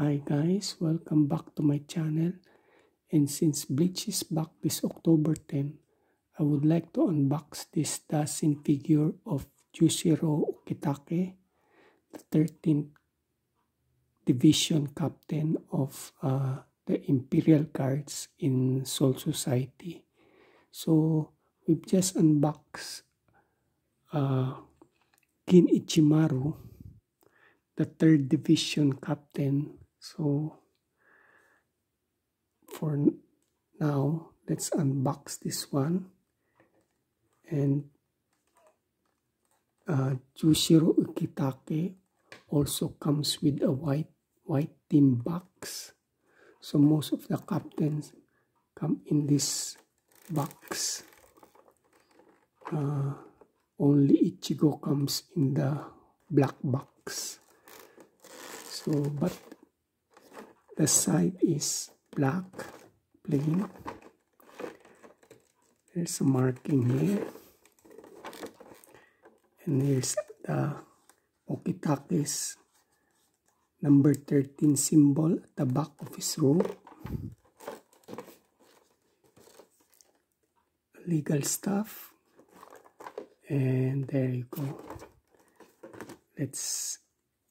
Hi guys, welcome back to my channel. And since Bleach is back this October 10, I would like to unbox this Dasein figure of Jushiro Ukitake, the 13th Division Captain of uh, the Imperial Guards in Soul Society. So we've just unboxed uh, Gin Ichimaru, the 3rd Division Captain so for now let's unbox this one and uh, Jushiro Ukitake also comes with a white white team box. So most of the captains come in this box. Uh, only Ichigo comes in the black box. So but the side is black plain. There's a marking here. And here's the Okitake's number 13 symbol at the back of his robe legal stuff. And there you go. Let's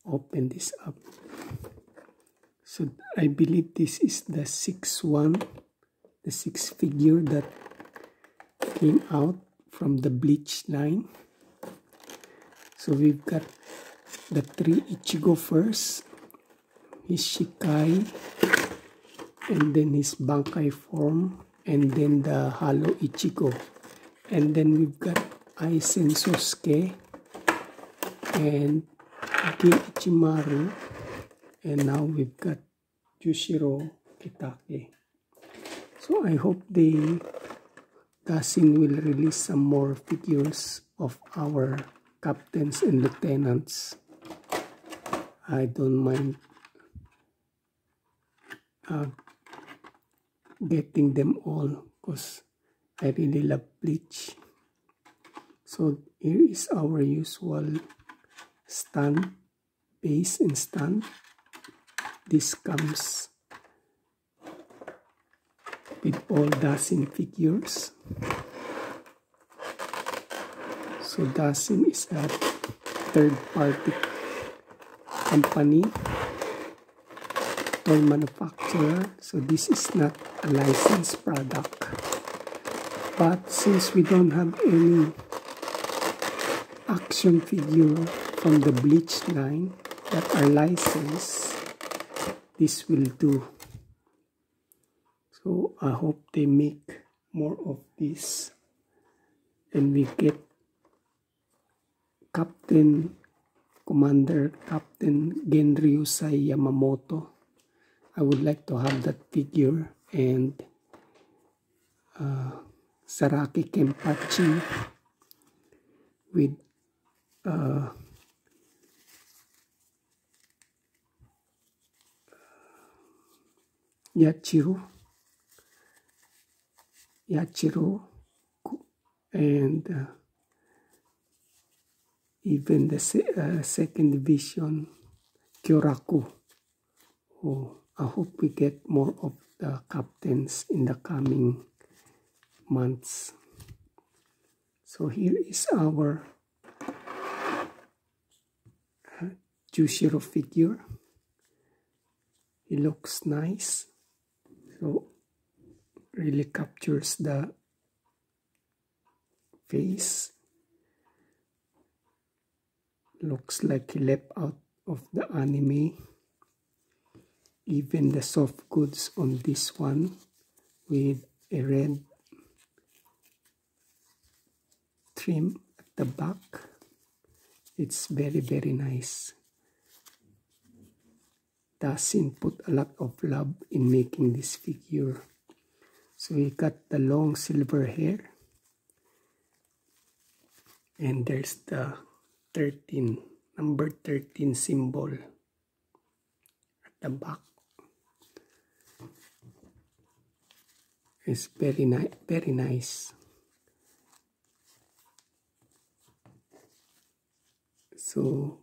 open this up so I believe this is the sixth one, the sixth figure that came out from the bleach line. So we've got the three Ichigo first, his Shikai, and then his Bankai form, and then the Hollow Ichigo. And then we've got Aizen Sosuke and Gin Ichimaru and now we've got Jushiro Kitake. So I hope the Dasein will release some more figures of our captains and lieutenants. I don't mind uh, getting them all because I really love Bleach. So here is our usual stand, base and stand this comes with all Dasein figures. So Dasein is a third party company or manufacturer. So this is not a licensed product. But since we don't have any action figure from the Bleach line that are licensed, this will do. So I hope they make more of this and we get Captain Commander Captain Genryusai Yamamoto. I would like to have that figure and uh, Saraki Kenpachi with uh, Yachiro, Yachiro, and uh, even the se uh, second division Kyoraku. Oh, I hope we get more of the captains in the coming months. So here is our uh, Jushiro figure. He looks nice so really captures the face. Looks like he left out of the anime. Even the soft goods on this one with a red trim at the back. It's very very nice Dasin put a lot of love in making this figure. So he cut the long silver hair. And there's the 13, number 13 symbol at the back. It's very, nice, very nice. So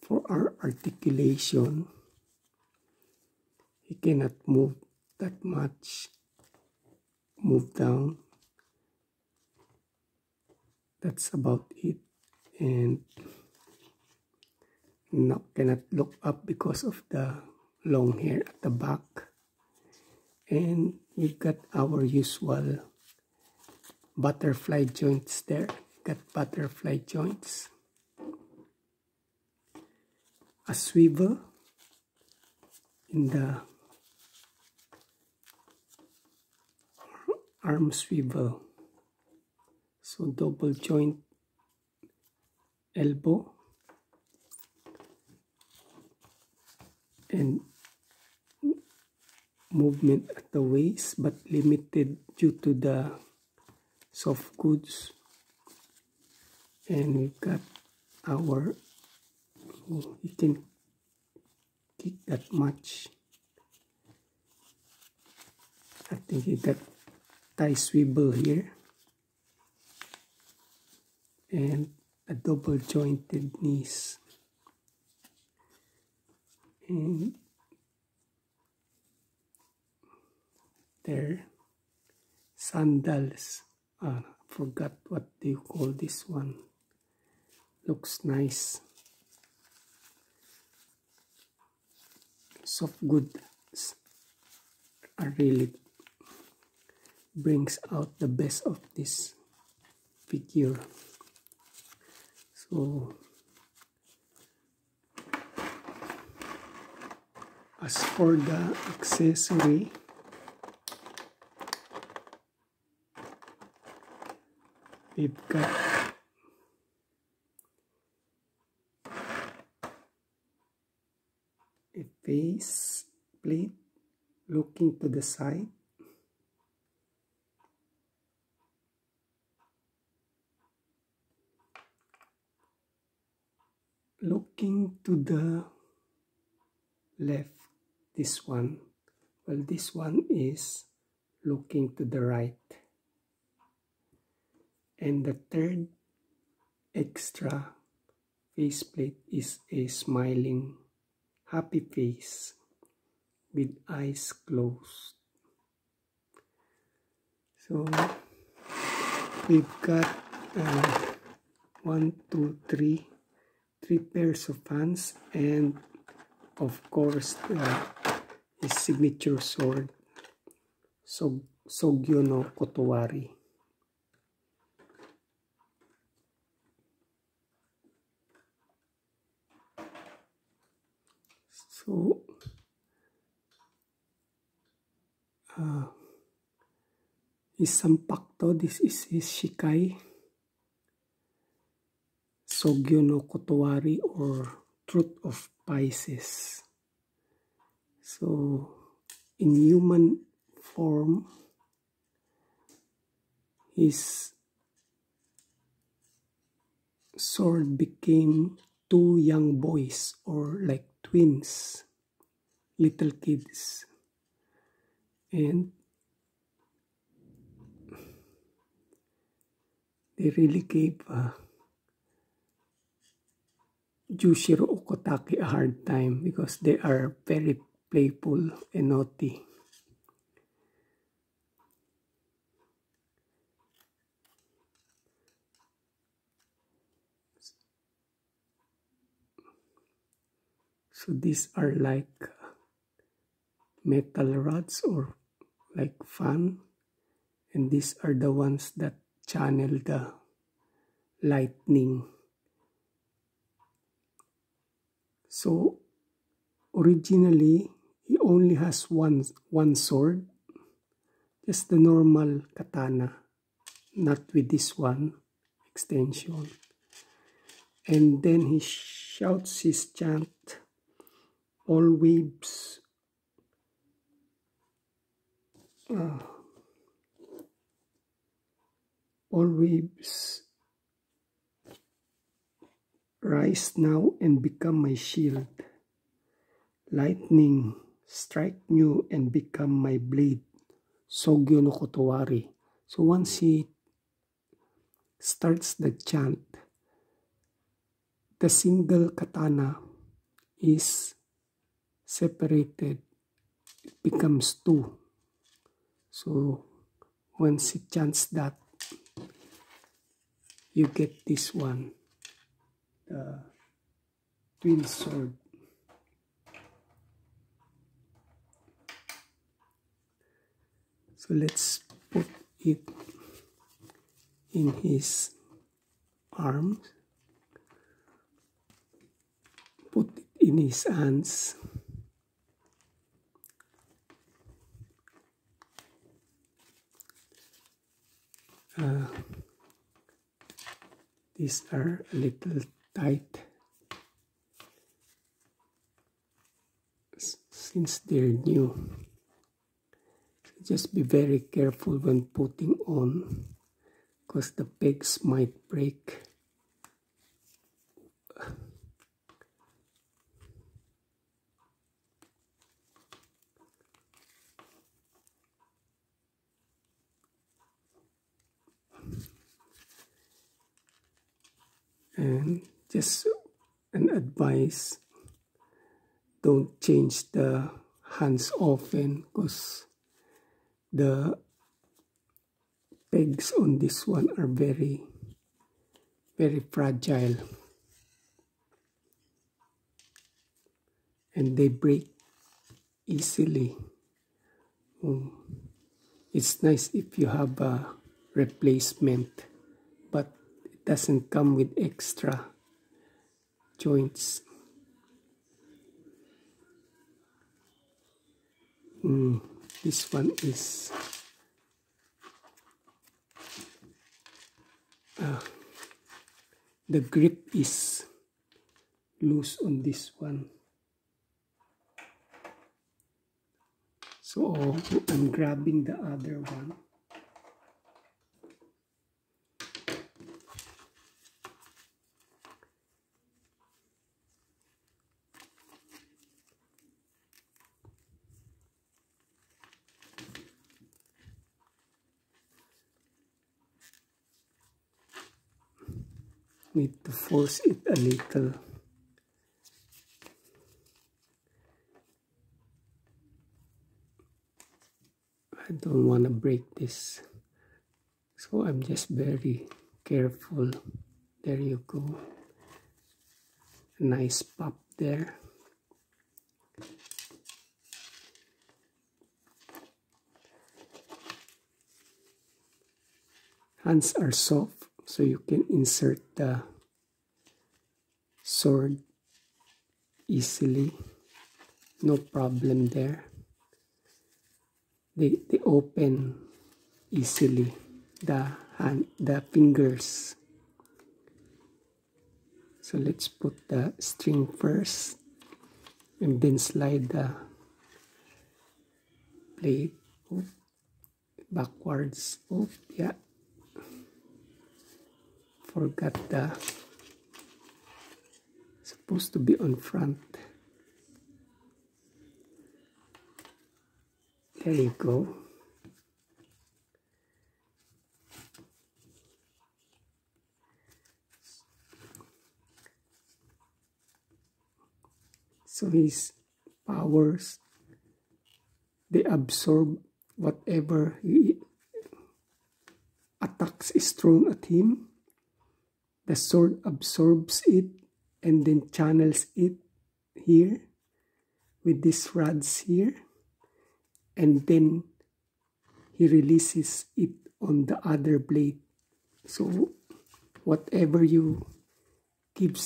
for our articulation, he cannot move that much move down. That's about it. And now cannot look up because of the long hair at the back. And we've got our usual butterfly joints there. Got butterfly joints. A swivel in the arm swivel. So double joint elbow. And movement at the waist but limited due to the soft goods. And we got our you can kick that much. I think you got tie swivel here. And a double jointed knees. And there sandals uh, forgot what do you call this one. Looks nice. Soft goods are really brings out the best of this figure. So as for the accessory we've got a face plate looking to the side looking to the left this one. Well this one is looking to the right. And the third extra faceplate is a smiling happy face with eyes closed. So we've got uh, one two three three pairs of hands and of course uh, his signature sword Sog Sogyo no Kotowari. So uh, his Sampakto, this is his Shikai. Sogyo no Kotowari or Truth of Pisces. So, in human form, his sword became two young boys or like twins, little kids. And they really gave a Jushiro Ukitake a hard time because they are very playful and naughty. So these are like metal rods or like fan and these are the ones that channel the lightning So originally he only has one one sword, just the normal katana, not with this one extension. And then he shouts his chant, all waves. Uh, all waves Rise now and become my shield. Lightning, strike new and become my blade. Sogyo no Kotowari. So once he starts the chant, the single katana is separated becomes 2. So once it chants that, you get this one, the twin sword. So let's put it in his arms, put it in his hands. Uh, these are a little tight. Since they're new just be very careful when putting on because the pegs might break. And just an advice don't change the hands often because the pegs on this one are very very fragile. And they break easily. Oh, it's nice if you have a replacement but it doesn't come with extra joints. Mm this one is uh, the grip is loose on this one. So I'm grabbing the other one need to force it a little. I don't want to break this. So I'm just very careful. There you go. Nice pop there. Hands are soft so you can insert the sword easily. No problem there. They, they open easily the hand the fingers. So let's put the string first and then slide the blade backwards. Oh yeah forgot the supposed to be on front. There you go. So his powers they absorb whatever he attacks is thrown at him the sword absorbs it and then channels it here with these rods here. And then he releases it on the other blade. So whatever you give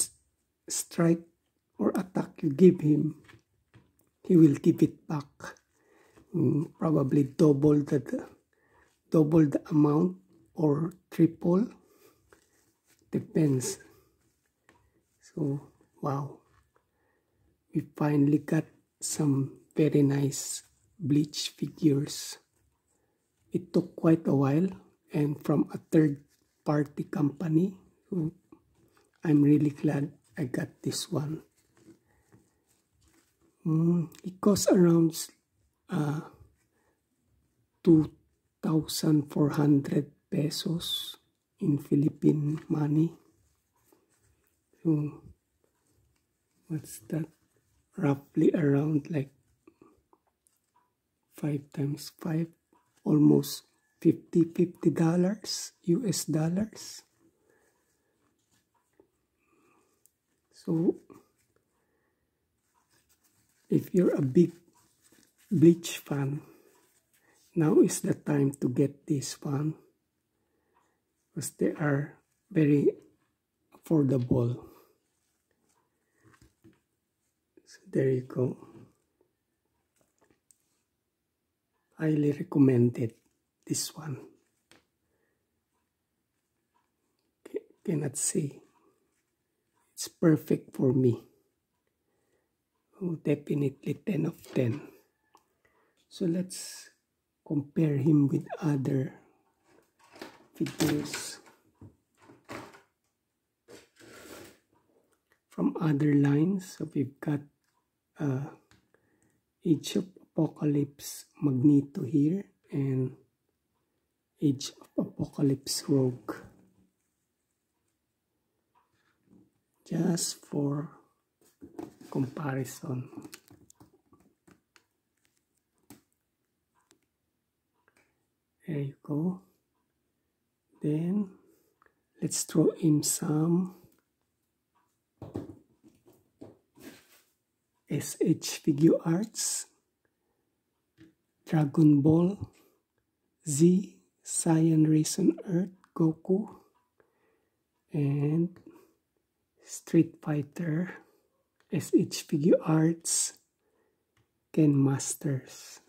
strike or attack you give him he will give it back. Mm, probably double the double the amount or triple depends so wow. We finally got some very nice bleach figures. It took quite a while and from a third party company so i'm really glad i got this one. Mm, it costs around uh, 2400 pesos in Philippine money. So, what's that? Roughly around like 5 times 5 almost 50 50 dollars US dollars so if you're a big bleach fan now is the time to get this fan because they are very affordable. So there you go. Highly recommended this one. Cannot say it's perfect for me. Oh, definitely 10 of 10 so let's compare him with other figures from other lines so we've got uh, Age of Apocalypse Magneto here and Age of Apocalypse Rogue. Just for comparison. There you go then let's throw in some SH Figuarts, Dragon Ball, Z, Saiyan Raisin Earth, Goku, and Street Fighter, SH Figuarts, Ken Masters.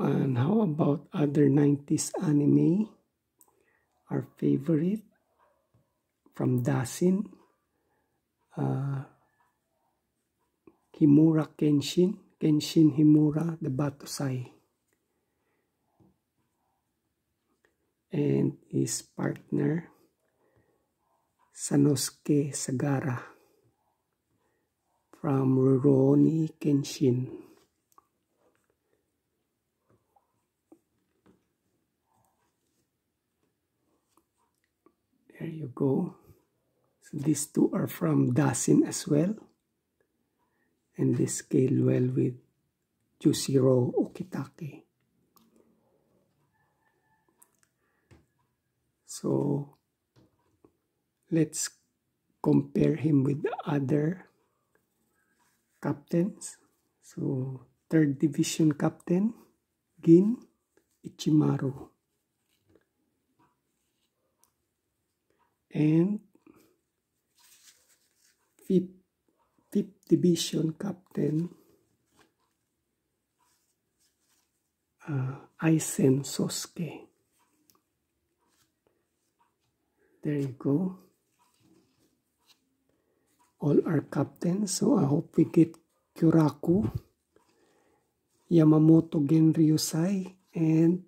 And how about other 90s anime? Our favorite from Dasin, uh, Himura Kenshin, Kenshin Himura, the Battosai. And his partner, Sanosuke Sagara from Rurouni Kenshin. There you go. So these two are from Dasin as well. And they scale well with Jushiro Ukitake. So let's compare him with the other captains. So third division captain, Gin Ichimaru. And fifth, fifth division captain uh, Aizen Sosuke. There you go. All are captains, so I hope we get Kyoraku, Yamamoto Genryusai, and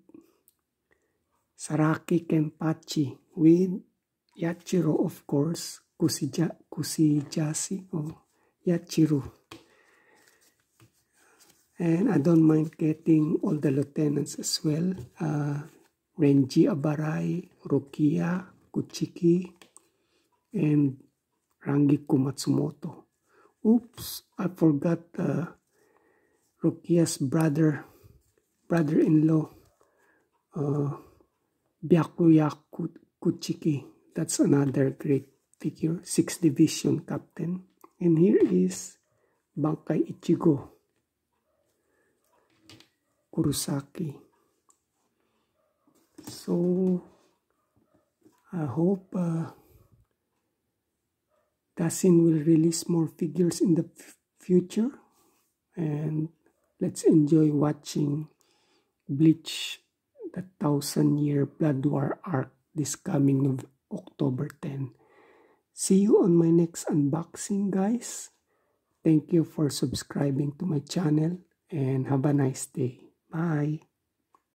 Saraki Kenpachi with Yachiro, of course, Kusija, Kusijasi, or Yachiro. And I don't mind getting all the lieutenants as well. Uh, Renji Abarai, Rukia, Kuchiki, and Rangiku Matsumoto. Oops, I forgot uh, Rukia's brother, brother-in-law, uh, Byakuya Kuchiki. That's another great figure, 6th Division Captain. And here is Bankai Ichigo Kurosaki. So, I hope uh, Dasin will release more figures in the future. And let's enjoy watching Bleach, the Thousand Year Blood War arc this coming October 10. See you on my next unboxing guys. Thank you for subscribing to my channel and have a nice day. Bye.